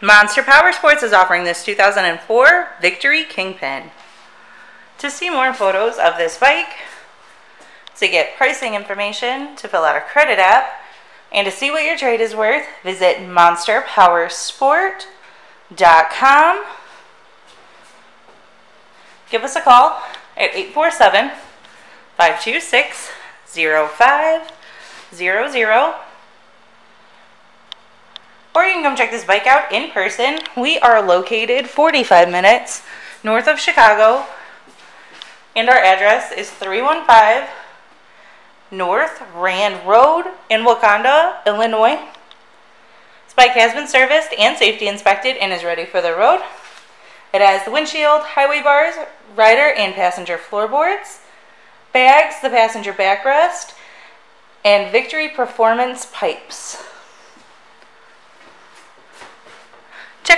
Monster Powersports is offering this 2004 Victory Kingpin. To see more photos of this bike, to get pricing information, to fill out a credit app, and to see what your trade is worth, visit monsterpowersport.com. Give us a call at 847 526 0500 or you can come check this bike out in person. We are located 45 minutes north of Chicago, and our address is 315 North Rand Road in Wauconda, Illinois. This bike has been serviced and safety inspected and is ready for the road. It has the windshield, highway bars, rider and passenger floorboards, bags, the passenger backrest, and Victory Performance pipes. Check